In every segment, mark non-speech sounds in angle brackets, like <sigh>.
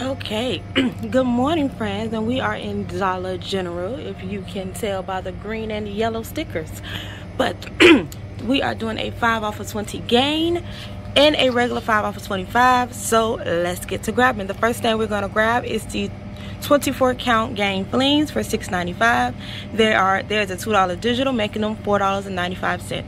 Okay, <clears throat> good morning friends and we are in Dollar General if you can tell by the green and yellow stickers. But <clears throat> we are doing a 5 off of 20 gain and a regular 5 off of 25 so let's get to grabbing. The first thing we're going to grab is the 24 count gain flings for $6.95. There are there's a $2 digital making them $4.95.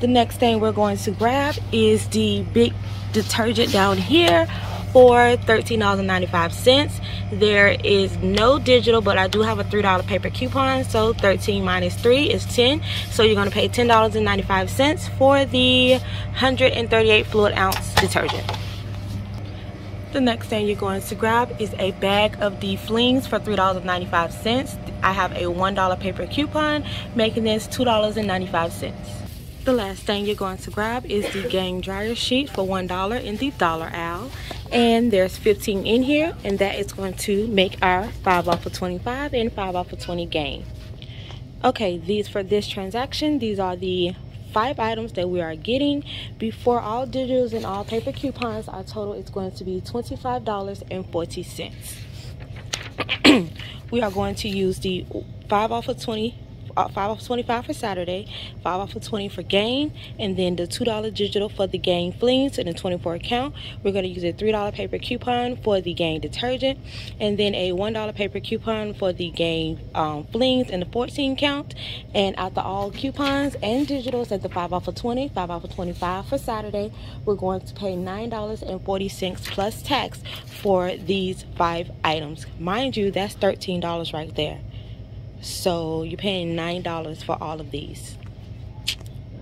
The next thing we're going to grab is the big detergent down here for $13.95. There is no digital, but I do have a $3 paper coupon. So 13 minus 3 is 10. So you're going to pay $10.95 for the 138 fluid ounce detergent. The next thing you're going to grab is a bag of the flings for $3.95. I have a $1 paper coupon, making this $2.95. The last thing you're going to grab is the Gain Dryer Sheet for $1 in the Dollar Owl. And there's 15 in here and that is going to make our 5 off of 25 and 5 off of 20 gain okay these for this transaction these are the five items that we are getting. Before all digitals and all paper coupons our total is going to be $25.40 <clears throat> we are going to use the 5 off of 20 uh, 5 off 25 for Saturday, 5 off of 20 for gain, and then the $2 digital for the gain flings in the 24 account. We're going to use a $3 paper coupon for the gain detergent, and then a $1 paper coupon for the gain um, flings in the 14 count. And after all coupons and digitals at the 5 off of 20, 5 off of 25 for Saturday, we're going to pay $9.40 plus tax for these five items. Mind you, that's $13 right there. So you're paying $9 for all of these.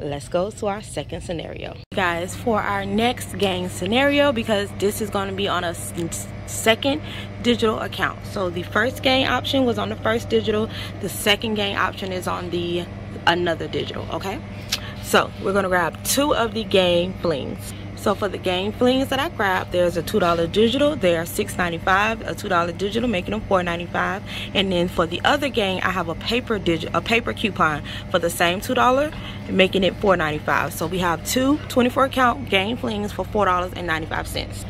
Let's go to our second scenario. Guys, for our next gain scenario, because this is going to be on a second digital account. So the first gain option was on the first digital. The second gain option is on the another digital, okay? So we're going to grab two of the gain flings. So for the gain flings that I grabbed, there's a $2 digital. They are $6.95, a $2 digital, making them $4.95. And then for the other gain, I have a paper digit, a paper coupon for the same $2, making it $4.95. So we have two 24 count gain flings for $4.95.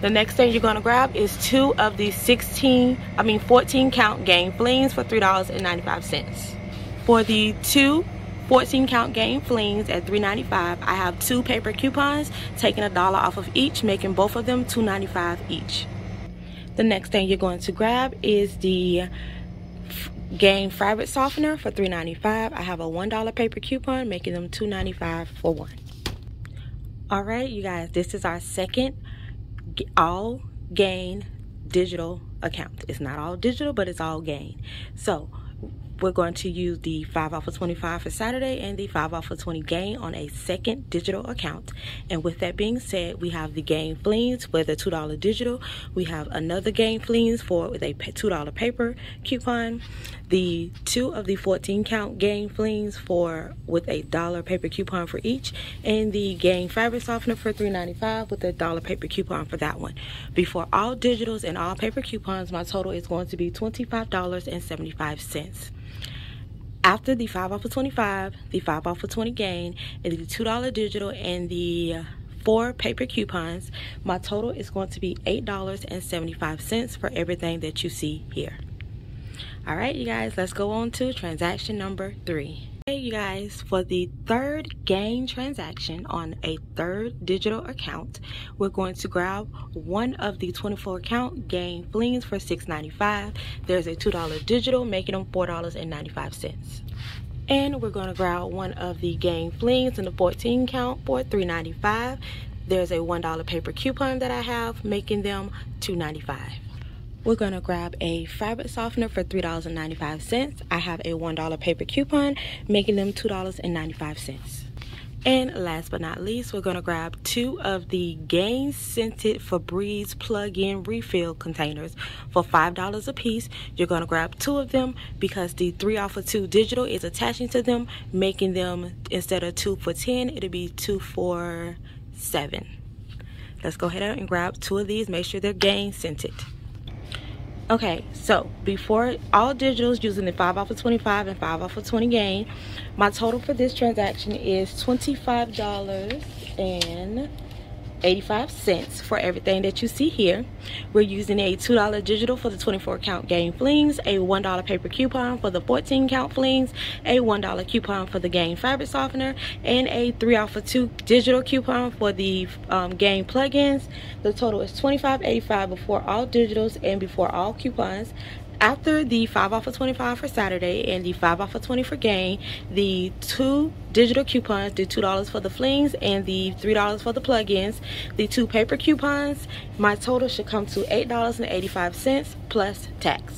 The next thing you're gonna grab is two of the 16, I mean 14 count gain flings for $3.95. For the two 14 count gain flings at $3.95. I have two paper coupons, taking a dollar off of each, making both of them $2.95 each. The next thing you're going to grab is the Gain Fabric Softener for $3.95. I have a $1 paper coupon, making them $2.95 for one. All right, you guys, this is our second all gain digital account. It's not all digital, but it's all gain. So we're going to use the 5 off of 25 for Saturday and the 5 off of 20 gain on a second digital account. And with that being said, we have the gain flings with a $2 digital. We have another gain flings for with a $2 paper coupon. The two of the 14 count gain flings for with a dollar paper coupon for each. And the gain fabric softener for $3.95 with a dollar paper coupon for that one. Before all digitals and all paper coupons, my total is going to be $25.75 after the 5 off of 25, the 5 off of 20 gain, and the $2 digital and the four paper coupons, my total is going to be $8.75 for everything that you see here. All right, you guys, let's go on to transaction number three. Hey, you guys, for the third gain transaction on a third digital account, we're going to grab one of the 24 account gain flings for $6.95. There's a $2 digital, making them $4.95. And we're going to grab one of the gain flings in the 14 count for $3.95. There's a $1 paper coupon that I have, making them $2.95. We're going to grab a fabric softener for $3.95. I have a $1 paper coupon, making them $2.95. And last but not least, we're going to grab two of the Gain Scented Febreze plug-in refill containers for $5 a piece. You're going to grab two of them because the 3 off of 2 digital is attaching to them, making them, instead of 2 for 10, it'll be 2 for 7. Let's go ahead and grab two of these. Make sure they're Gain Scented. Okay, so before all digitals using the 5 off of 25 and 5 off of 20 gain, my total for this transaction is $25 and 85 cents for everything that you see here. We're using a $2 digital for the 24 count gain flings, a $1 paper coupon for the 14 count flings, a $1 coupon for the gain fabric softener, and a 3 off of 2 digital coupon for the um, gain plugins. The total is $25.85 before all digitals and before all coupons after the 5 off of 25 for Saturday and the 5 off of 20 for gain, the two digital coupons, the $2 for the flings and the $3 for the plugins, the two paper coupons, my total should come to $8.85 plus tax.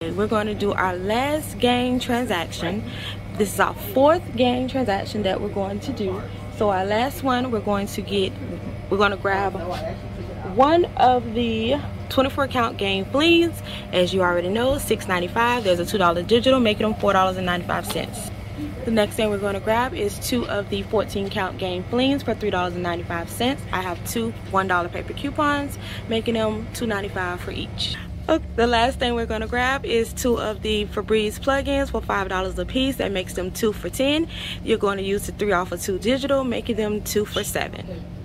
We're going to do our last gain transaction. This is our fourth gain transaction that we're going to do. So our last one, we're going to get, we're going to grab one of the 24 count gain flings as you already know $6.95 there's a $2 digital making them $4.95 the next thing we're going to grab is two of the 14 count gain flings for $3.95 I have two $1 paper coupons making them $2.95 for each Okay, the last thing we're going to grab is two of the Febreze plugins for $5 a piece. That makes them two for 10. You're going to use the three off of two digital, making them two for seven.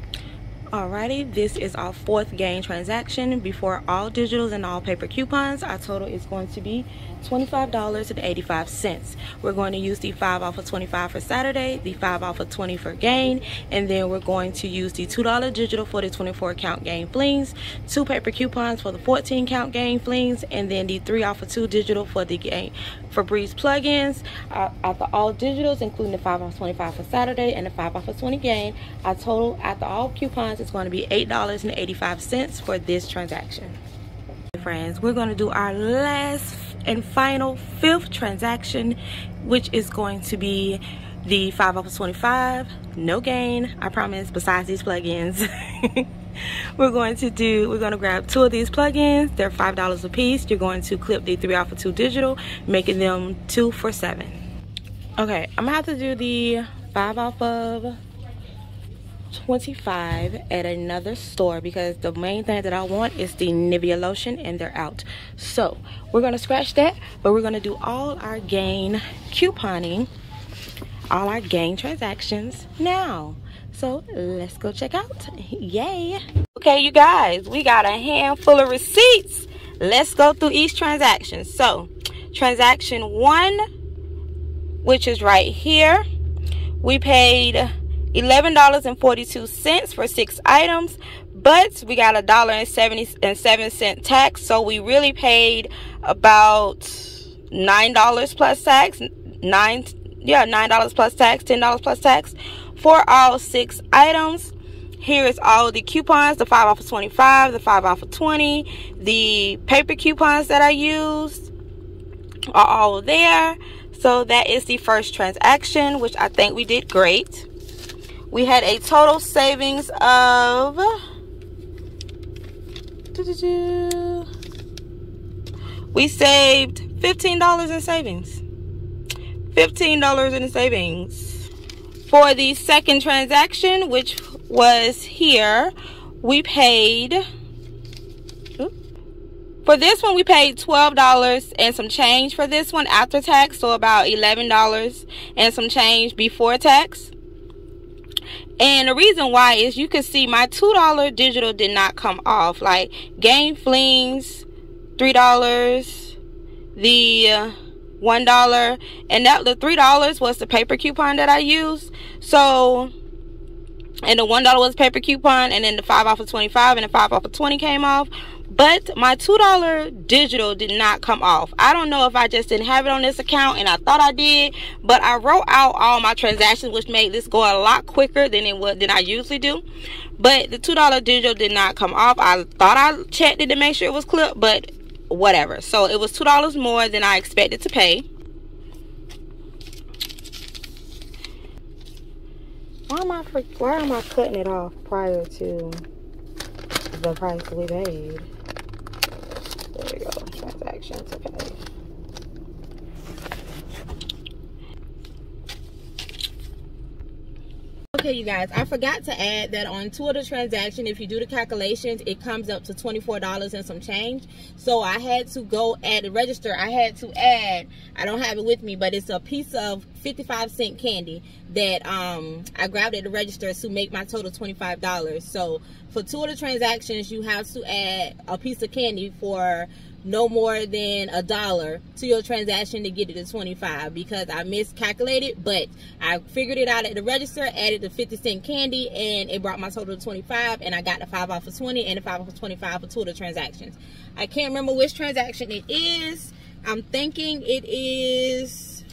Alrighty, this is our fourth gain transaction. Before all digitals and all paper coupons, our total is going to be $25.85. We're going to use the 5 off of 25 for Saturday, the 5 off of 20 for gain, and then we're going to use the $2 digital for the 24 count gain flings, two paper coupons for the 14 count gain flings, and then the 3 off of 2 digital for the gain Febreze plugins. Uh, after all digitals, including the 5 off 25 for Saturday and the 5 off of 20 gain, our total after all coupons is going to be $8.85 for this transaction. Friends we're going to do our last and final fifth transaction which is going to be the 5 off of 25 no gain I promise besides these plugins. <laughs> We're going to do we're going to grab two of these plugins. They're five dollars a piece. You're going to clip the 3 off of 2 digital making them two for seven. Okay I'm gonna have to do the 5 off of 25 at another store because the main thing that I want is the Nivea lotion and they're out. So we're going to scratch that, but we're going to do all our gain couponing, all our gain transactions now. So let's go check out. Yay. Okay, you guys, we got a handful of receipts. Let's go through each transaction. So transaction one, which is right here, we paid $11.42 for six items, but we got a dollar and seventy and seven cent tax, so we really paid about nine dollars plus tax. Nine, yeah, nine dollars plus tax, ten dollars plus tax for all six items. Here is all the coupons, the 5 off of 25, the 5 off of 20, the paper coupons that I used are all there. So that is the first transaction, which I think we did great we had a total savings of we saved $15 in savings. $15 in savings for the second transaction which was here. We paid for this one we paid $12 and some change for this one after tax so about $11 and some change before tax and the reason why is you can see my $2 digital did not come off. Like gain flings, $3, the uh, $1, and that the $3 was the paper coupon that I used. So and the $1 was paper coupon and then the 5 off of 25 and the 5 off of 20 came off but my $2 digital did not come off. I don't know if I just didn't have it on this account and I thought I did, but I wrote out all my transactions, which made this go a lot quicker than it would than I usually do. But the $2 digital did not come off. I thought I checked it to make sure it was clipped, but whatever. So it was $2 more than I expected to pay. Why am I why am I cutting it off prior to the price we paid? There we go. Transactions. Okay. You guys, I forgot to add that on two of the transaction, if you do the calculations, it comes up to $24 and some change. So I had to go at the register. I had to add, I don't have it with me, but it's a piece of 55 cent candy that um, I grabbed at the register to make my total $25. So for two of the transactions, you have to add a piece of candy for no more than a dollar to your transaction to get it to 25 because I miscalculated, but I figured it out at the register, added the 50 cent candy, and it brought my total to 25, and I got the 5 off of 20 and the 5 off of 25 for two of the transactions. I can't remember which transaction it is. I'm thinking it is,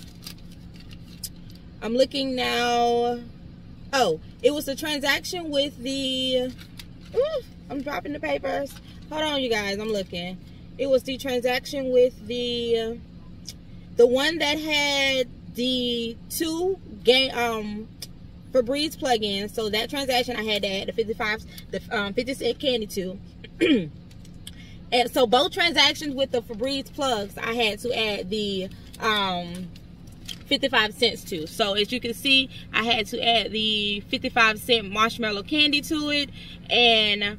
I'm looking now. Oh, it was the transaction with the, ooh, I'm dropping the papers. Hold on, you guys, I'm looking it was the transaction with the the one that had the two gain um Febreze plugins. So that transaction I had to add the 55 the um 50 cent candy to. <clears throat> and so both transactions with the Febreze plugs I had to add the um 55 cents to. So as you can see, I had to add the 55 cent marshmallow candy to it and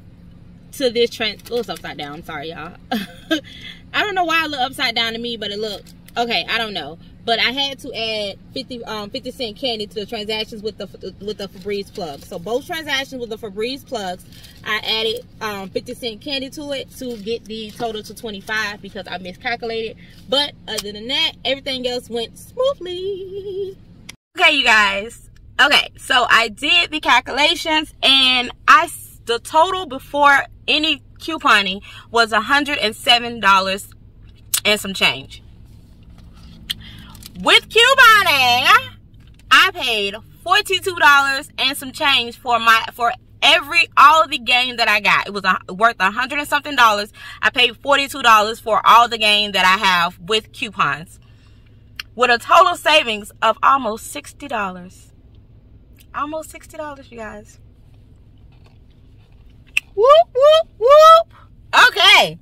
to this trend. Oh, it's upside down. I'm sorry, y'all. <laughs> I don't know why it looked upside down to me, but it looked okay. I don't know, but I had to add 50 um 50 cent candy to the transactions with the with the Febreze plugs. So both transactions with the Febreze plugs, I added um 50 cent candy to it to get the total to 25 because I miscalculated. But other than that, everything else went smoothly. Okay, you guys. Okay, so I did the calculations and I the total before any couponing was $107 and some change. With couponing, I paid $42 and some change for my for every all the gain that I got. It was a, worth a hundred and something dollars. I paid $42 for all the gain that I have with coupons. With a total savings of almost $60. Almost $60, you guys. Whoop, whoop, whoop. Okay.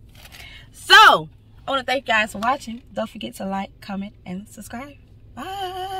So, I want to thank you guys for watching. Don't forget to like, comment, and subscribe. Bye.